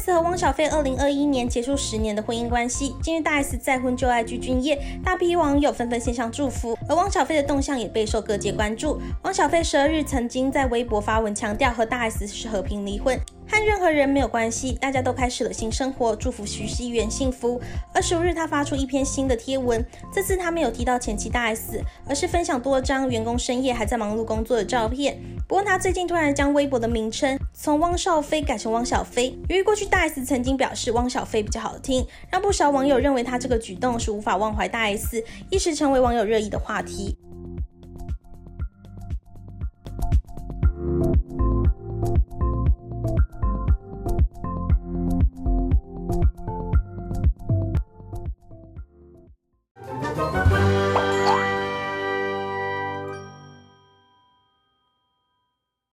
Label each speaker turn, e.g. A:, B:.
A: S 和汪小菲二零二一年结束十年的婚姻关系，近日大 S 再婚就爱具俊晔，大批网友纷纷献上祝福，而汪小菲的动向也备受各界关注。汪小菲十二日曾经在微博发文强调，和大 S 是和平离婚。和任何人没有关系，大家都开始了新生活，祝福徐熙媛幸福。二十五日，他发出一篇新的贴文，这次他没有提到前妻大 S，而是分享多张员工深夜还在忙碌工作的照片。不过他最近突然将微博的名称从汪少菲改成汪小菲，由于过去大 S 曾经表示汪小菲比较好听，让不少网友认为他这个举动是无法忘怀大 S，一时成为网友热议的话题。